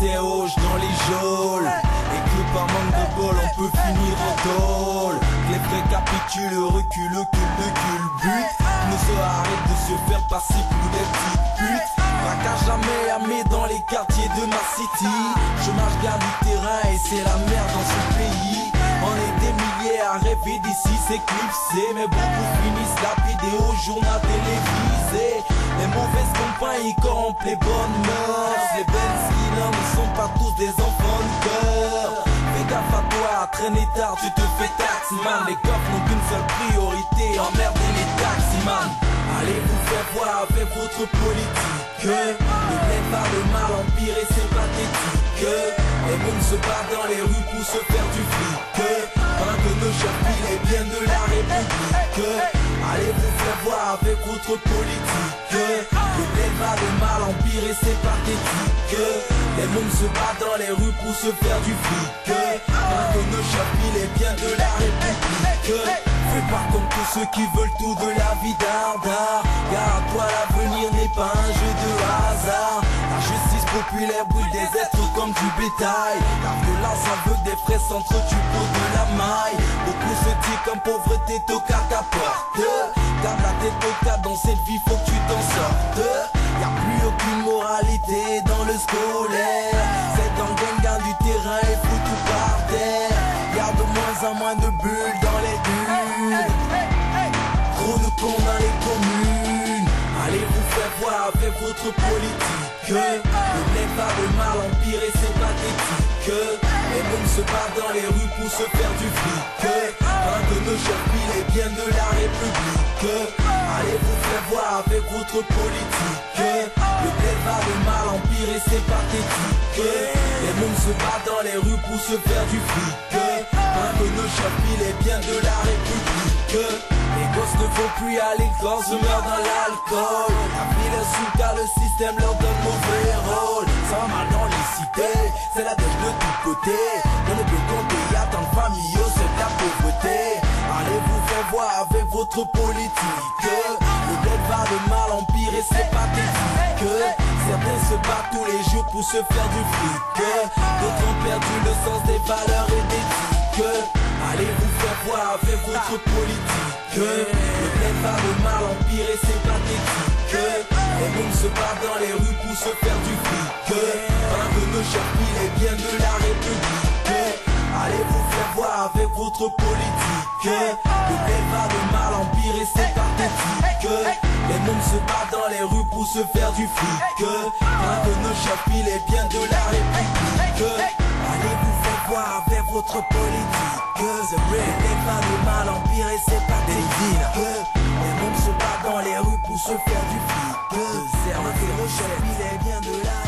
c'est rouge dans les geôles. Et que par manque de bol on peut finir en tôle. Les vrais capitulent, reculent, cul de culbute Ne se arrête de se faire passer pour des petites putes. Braquage jamais amé dans les quartiers de ma city. Chômage garde du terrain et c'est la merde dans ce pays. On est des milliers à rêver d'ici s'éclipser Mais beaucoup finissent la vidéo, journal télévisé. Les mauvaises compagnies corrompent les bonnes mœurs Les belles skins ne sont pas tous des enfants de cœur. Fais gaffe à toi, traîner tard, tu te fais man Les coffres n'ont qu'une seule priorité, emmerder les taximans. Allez vous faire voir avec votre politique. Le blé par le mal empirer c'est pathétique. Les mômes se battent dans les rues pour se faire du fric. Pendant que nos chefs les biens de la République. Allez vous faire voir avec votre politique. Le blé va le mal empirer c'est pathétique se battent dans les rues pour se faire du fric. Que nos chefs les biens de la République. Fais pas comme tous ceux qui veulent tout de la vie d'Ardard. Garde-toi, l'avenir n'est pas un jeu de hasard. La justice populaire brûle des êtres comme du bétail. La violence aveugle des frais s'entretuent pour de la maille. Beaucoup se disent comme pauvreté toca ta porte. Garde la tête au cas dans cette vie, faut que tu t'en sortes moins de bulles dans les bulles Trop de cons dans les communes. Allez vous faire voir avec votre politique. Le blé va le mal empirer c'est pathétique. Les mômes se battent dans les rues pour se faire du fric Un de nos chefs les biens de la République. Allez vous faire voir avec votre politique. Le blé va le mal empirer c'est pathétique. Les mômes se battent dans les rues pour se faire du fric Un chefs les biens de la République. Les gosses ne vont plus à l'école, se meurent dans l'alcool. La ville est car le système leur donne mauvais rôle. Ça va mal dans les cités, c'est la dèche de tous côtés. Dans le bloc il y a tant de familles, c'est la pauvreté. Allez vous faire voir avec votre politique. Le bled va de mal empirer, c'est pathétique. Certains se battent tous les jours pour se faire du fric. D'autres ont perdu le sens des valeurs et d'éthique Allez vous faire voir avec votre politique. Le blé va le mal empirer c'est pathétique. Les mômes se battent dans les rues pour se faire du fric. Un de nos chefs les biens de la République. Allez vous faire voir avec votre politique. Le blé va le mal empirer c'est pathétique. Les mômes se battent dans les rues pour se faire du fric. Un de nos chefs les biens de la République. Allez vous faire voir votre politique The real Les va le mal empirer c'est pathétique Les mômes se battent dans les rues pour se faire du fric. Un de nos chefs les biens de la République